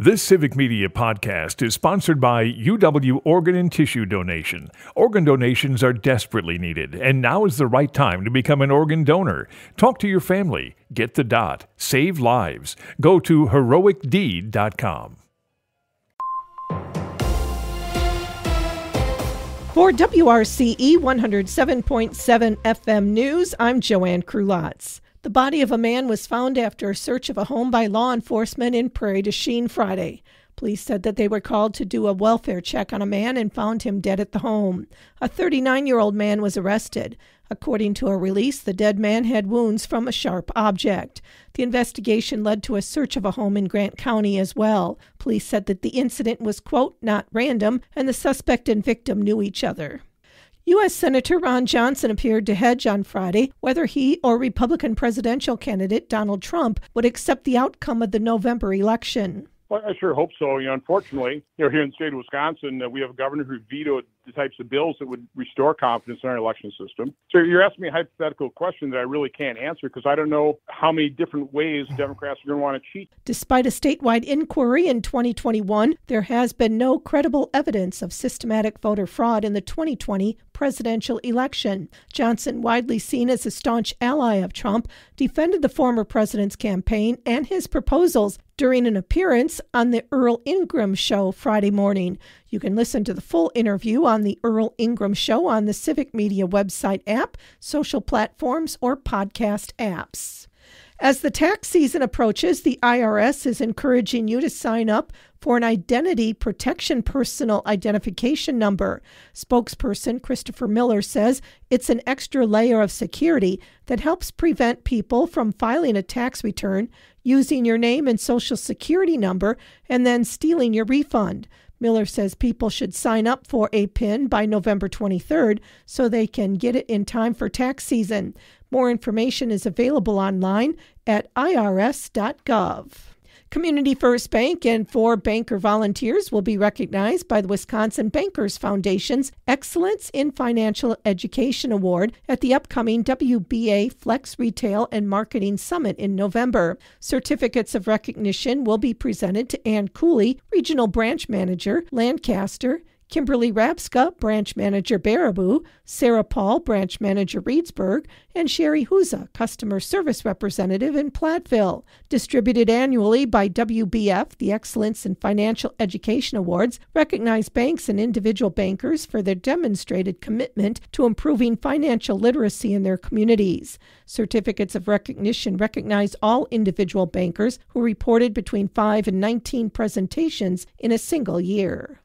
This Civic Media podcast is sponsored by UW Organ and Tissue Donation. Organ donations are desperately needed, and now is the right time to become an organ donor. Talk to your family, get the dot, save lives. Go to heroicdeed.com. For WRCE 107.7 FM News, I'm Joanne Krulotz. The body of a man was found after a search of a home by law enforcement in Prairie du Chien Friday. Police said that they were called to do a welfare check on a man and found him dead at the home. A 39 year old man was arrested. According to a release, the dead man had wounds from a sharp object. The investigation led to a search of a home in Grant County as well. Police said that the incident was, quote, not random, and the suspect and victim knew each other. U.S. Senator Ron Johnson appeared to hedge on Friday whether he or Republican presidential candidate Donald Trump would accept the outcome of the November election. Well, I sure hope so. You know, unfortunately, you know, here in the state of Wisconsin, uh, we have a governor who vetoed the types of bills that would restore confidence in our election system. So you're asking me a hypothetical question that I really can't answer because I don't know how many different ways mm-hmm. Democrats are going to want to cheat. Despite a statewide inquiry in 2021, there has been no credible evidence of systematic voter fraud in the 2020 presidential election. Johnson, widely seen as a staunch ally of Trump, defended the former president's campaign and his proposals during an appearance on the Earl Ingram Show Friday morning. You can listen to the full interview on the Earl Ingram Show on the Civic Media website app, social platforms, or podcast apps. As the tax season approaches, the IRS is encouraging you to sign up for an identity protection personal identification number. Spokesperson Christopher Miller says it's an extra layer of security that helps prevent people from filing a tax return using your name and social security number and then stealing your refund. Miller says people should sign up for a PIN by November 23rd so they can get it in time for tax season. More information is available online at irs.gov. Community First Bank and four banker volunteers will be recognized by the Wisconsin Bankers Foundation's Excellence in Financial Education Award at the upcoming WBA Flex Retail and Marketing Summit in November. Certificates of recognition will be presented to Ann Cooley, Regional Branch Manager, Lancaster, Kimberly Rabska, Branch Manager Baraboo, Sarah Paul, Branch Manager Reedsburg, and Sherry Huza, Customer Service Representative in Platteville. Distributed annually by WBF, the Excellence in Financial Education Awards recognize banks and individual bankers for their demonstrated commitment to improving financial literacy in their communities. Certificates of recognition recognize all individual bankers who reported between 5 and 19 presentations in a single year.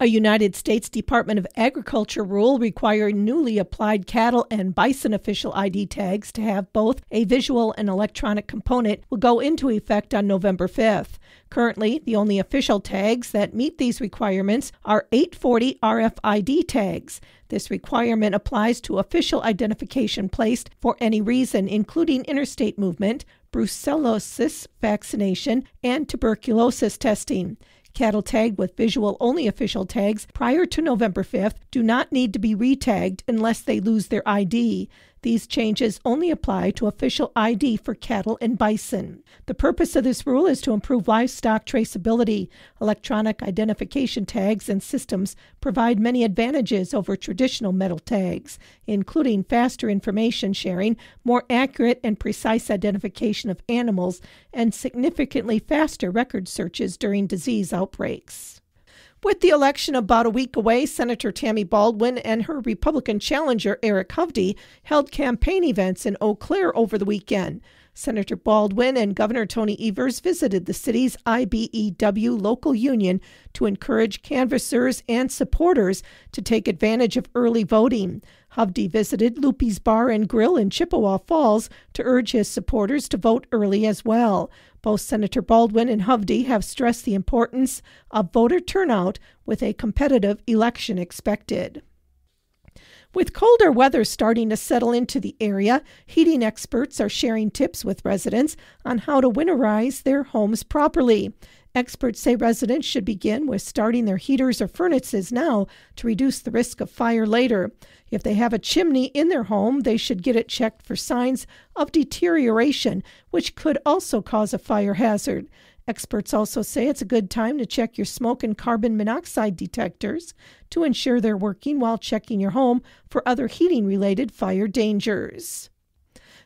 A United States Department of Agriculture rule requiring newly applied cattle and bison official ID tags to have both a visual and electronic component will go into effect on November 5th. Currently, the only official tags that meet these requirements are 840 RFID tags. This requirement applies to official identification placed for any reason, including interstate movement, brucellosis vaccination, and tuberculosis testing. Cattle tagged with visual only official tags prior to November 5th do not need to be retagged unless they lose their ID. These changes only apply to official ID for cattle and bison. The purpose of this rule is to improve livestock traceability. Electronic identification tags and systems provide many advantages over traditional metal tags, including faster information sharing, more accurate and precise identification of animals, and significantly faster record searches during disease outbreaks. With the election about a week away, Senator Tammy Baldwin and her Republican challenger Eric Hovde held campaign events in Eau Claire over the weekend. Senator Baldwin and Governor Tony Evers visited the city's IBEW local union to encourage canvassers and supporters to take advantage of early voting. Hovde visited Loopy's Bar and Grill in Chippewa Falls to urge his supporters to vote early as well. Both Senator Baldwin and Hovde have stressed the importance of voter turnout with a competitive election expected. With colder weather starting to settle into the area, heating experts are sharing tips with residents on how to winterize their homes properly. Experts say residents should begin with starting their heaters or furnaces now to reduce the risk of fire later. If they have a chimney in their home, they should get it checked for signs of deterioration, which could also cause a fire hazard. Experts also say it's a good time to check your smoke and carbon monoxide detectors to ensure they're working while checking your home for other heating related fire dangers.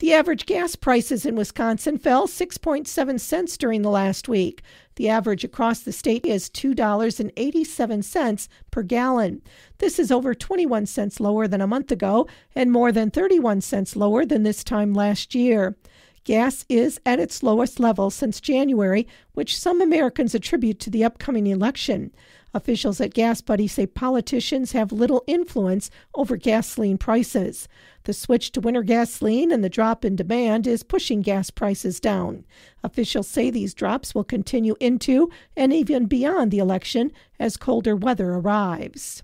The average gas prices in Wisconsin fell 6.7 cents during the last week. The average across the state is $2.87 per gallon. This is over 21 cents lower than a month ago and more than 31 cents lower than this time last year. Gas is at its lowest level since January, which some Americans attribute to the upcoming election. Officials at GasBuddy say politicians have little influence over gasoline prices. The switch to winter gasoline and the drop in demand is pushing gas prices down. Officials say these drops will continue into and even beyond the election as colder weather arrives.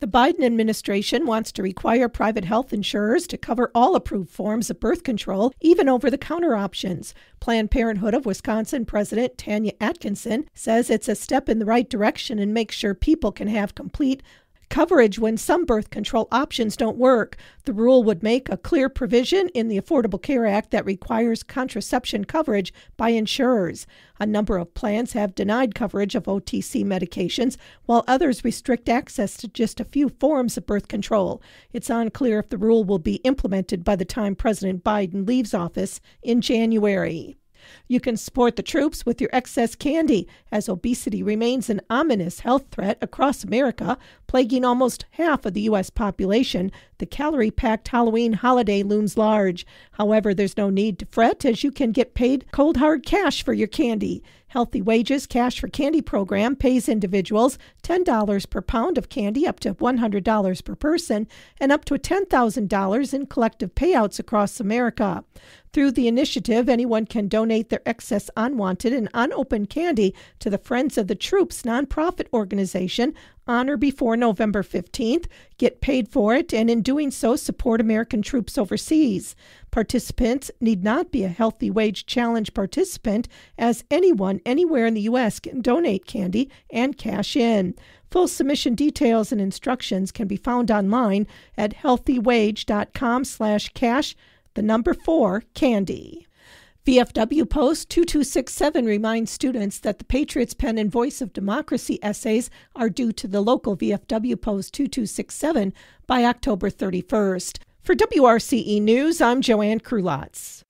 The Biden administration wants to require private health insurers to cover all approved forms of birth control, even over the counter options. Planned Parenthood of Wisconsin President Tanya Atkinson says it's a step in the right direction and makes sure people can have complete coverage when some birth control options don't work. The rule would make a clear provision in the Affordable Care Act that requires contraception coverage by insurers. A number of plans have denied coverage of OTC medications, while others restrict access to just a few forms of birth control. It's unclear if the rule will be implemented by the time President Biden leaves office in January. You can support the troops with your excess candy, as obesity remains an ominous health threat across America, plaguing almost half of the U.S. population. The calorie packed Halloween holiday looms large. However, there's no need to fret, as you can get paid cold hard cash for your candy. Healthy Wages Cash for Candy program pays individuals $10 per pound of candy, up to $100 per person, and up to $10,000 in collective payouts across America. Through the initiative, anyone can donate their excess unwanted and unopened candy to the Friends of the Troops nonprofit organization on or before November 15th, get paid for it, and in doing so, support American troops overseas. Participants need not be a Healthy Wage Challenge participant, as anyone anywhere in the U.S. can donate candy and cash in. Full submission details and instructions can be found online at healthywage.com slash cash, the number four, candy. VFW Post 2267 reminds students that the Patriots Pen and Voice of Democracy essays are due to the local VFW Post 2267 by October 31st. For WRCE News, I'm Joanne Krulotz.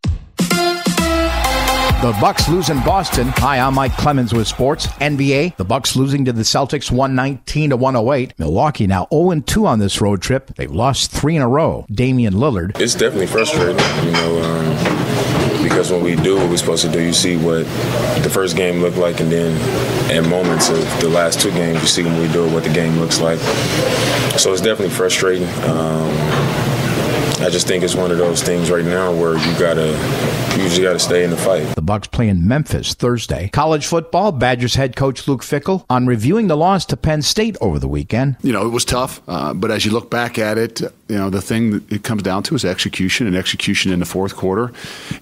The Bucks lose in Boston. Hi, I'm Mike Clemens with sports. NBA, the Bucks losing to the Celtics 119 to 108. Milwaukee now 0 2 on this road trip. They've lost three in a row. Damian Lillard. It's definitely frustrating, you know, um, because when we do what we're supposed to do, you see what the first game looked like, and then in moments of the last two games, you see when we do it what the game looks like. So it's definitely frustrating. Um, I just think it's one of those things right now where you gotta you just gotta stay in the fight. The Bucks play in Memphis Thursday. College football, Badgers head coach Luke Fickell on reviewing the loss to Penn State over the weekend. You know, it was tough, uh, but as you look back at it, you know, the thing that it comes down to is execution and execution in the fourth quarter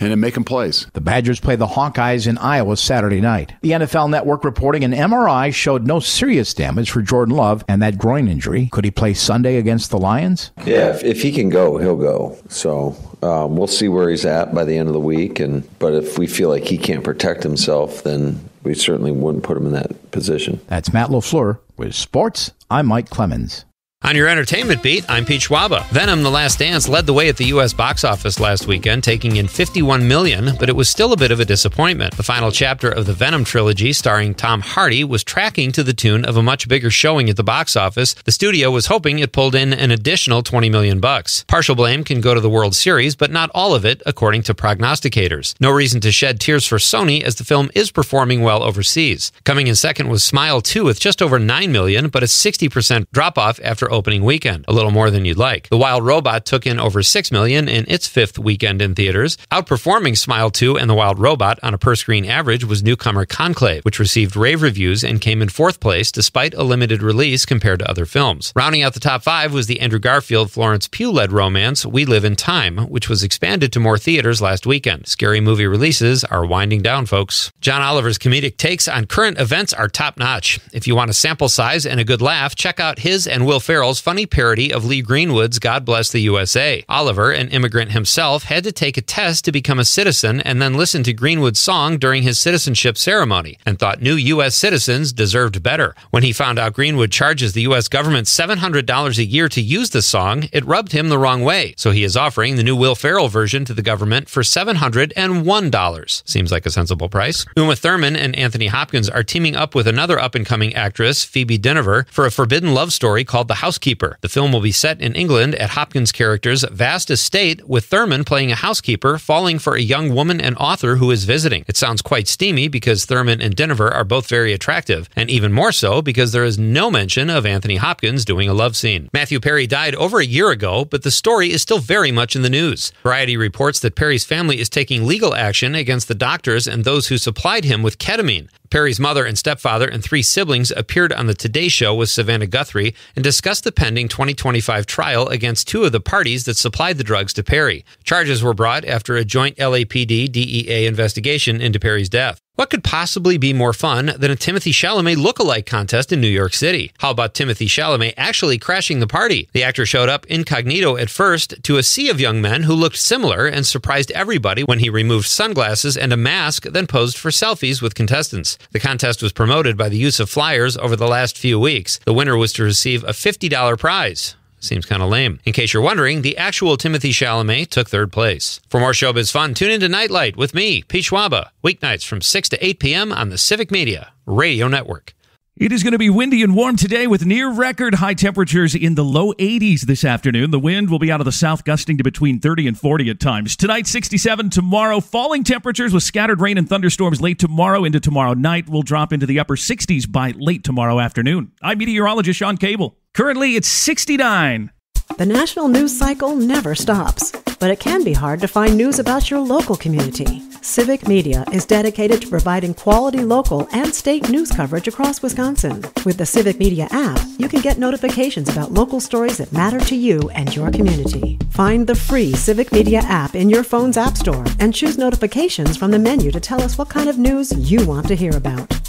and then making plays. The Badgers play the Hawkeyes in Iowa Saturday night. The NFL network reporting an MRI showed no serious damage for Jordan Love and that groin injury. Could he play Sunday against the Lions? Yeah, if, if he can go, he'll go go. So um, we'll see where he's at by the end of the week. And but if we feel like he can't protect himself, then we certainly wouldn't put him in that position. That's Matt LaFleur with sports. I'm Mike Clemens. On your entertainment beat, I'm Pete Schwaba. Venom: The Last Dance led the way at the U.S. box office last weekend, taking in 51 million, but it was still a bit of a disappointment. The final chapter of the Venom trilogy, starring Tom Hardy, was tracking to the tune of a much bigger showing at the box office. The studio was hoping it pulled in an additional 20 million bucks. Partial blame can go to the World Series, but not all of it, according to prognosticators. No reason to shed tears for Sony, as the film is performing well overseas. Coming in second was Smile 2 with just over 9 million, but a 60% drop off after opening weekend, a little more than you'd like. The Wild Robot took in over 6 million in its fifth weekend in theaters. Outperforming Smile 2 and The Wild Robot on a per-screen average was newcomer Conclave, which received rave reviews and came in fourth place despite a limited release compared to other films. Rounding out the top 5 was the Andrew Garfield Florence Pugh-led romance We Live in Time, which was expanded to more theaters last weekend. Scary movie releases are winding down, folks. John Oliver's comedic takes on current events are top-notch. If you want a sample size and a good laugh, check out his and Will Ferrell Ferrell's funny parody of Lee Greenwood's God Bless the USA. Oliver, an immigrant himself, had to take a test to become a citizen and then listen to Greenwood's song during his citizenship ceremony and thought new U.S. citizens deserved better. When he found out Greenwood charges the U.S. government $700 a year to use the song, it rubbed him the wrong way. So he is offering the new Will Ferrell version to the government for $701. Seems like a sensible price. Uma Thurman and Anthony Hopkins are teaming up with another up and coming actress, Phoebe Dynevor, for a forbidden love story called The Housekeeper. The film will be set in England at Hopkins' character's vast estate, with Thurman playing a housekeeper falling for a young woman and author who is visiting. It sounds quite steamy because Thurman and Dynevor are both very attractive, and even more so because there is no mention of Anthony Hopkins doing a love scene. Matthew Perry died over a year ago, but the story is still very much in the news. Variety reports that Perry's family is taking legal action against the doctors and those who supplied him with ketamine. Perry's mother and stepfather and three siblings appeared on the Today Show with Savannah Guthrie and discussed the pending 2025 trial against two of the parties that supplied the drugs to Perry. Charges were brought after a joint LAPD DEA investigation into Perry's death. What could possibly be more fun than a Timothée Chalamet look-alike contest in New York City? How about Timothée Chalamet actually crashing the party? The actor showed up incognito at first to a sea of young men who looked similar and surprised everybody when he removed sunglasses and a mask, then posed for selfies with contestants. The contest was promoted by the use of flyers over the last few weeks. The winner was to receive a $50 prize. Seems kind of lame. In case you're wondering, the actual Timothée Chalamet took third place. For more showbiz fun, tune into Nightlight with me, Pete Schwaba, weeknights from 6 to 8 p.m. on the Civic Media Radio Network. It is going to be windy and warm today with near record high temperatures in the low 80s this afternoon. The wind will be out of the south, gusting to between 30 and 40 at times. Tonight, 67. Tomorrow, falling temperatures with scattered rain and thunderstorms late tomorrow into tomorrow night will drop into the upper 60s by late tomorrow afternoon. I'm meteorologist Sean Cable. Currently, it's 69. The national news cycle never stops, but it can be hard to find news about your local community. Civic Media is dedicated to providing quality local and state news coverage across Wisconsin. With the Civic Media app, you can get notifications about local stories that matter to you and your community. Find the free Civic Media app in your phone's app store and choose notifications from the menu to tell us what kind of news you want to hear about.